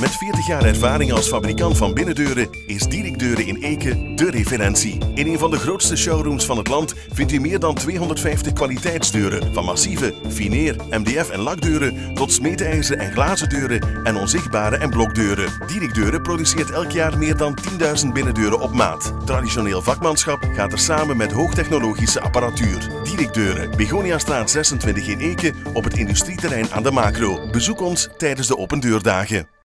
Met 40 jaar ervaring als fabrikant van binnendeuren is Dierik Deuren in Eken de referentie. In een van de grootste showrooms van het land vindt u meer dan 250 kwaliteitsdeuren. Van massieve, fineer, MDF en lakdeuren tot smeedijzer en glazen deuren en onzichtbare en blokdeuren. Dierik Deuren produceert elk jaar meer dan 10.000 binnendeuren op maat. Traditioneel vakmanschap gaat er samen met hoogtechnologische apparatuur. Dierik Deuren, Begoniastraat 26 in Eken, op het industrieterrein aan de Macro. Bezoek ons tijdens de opendeurdagen.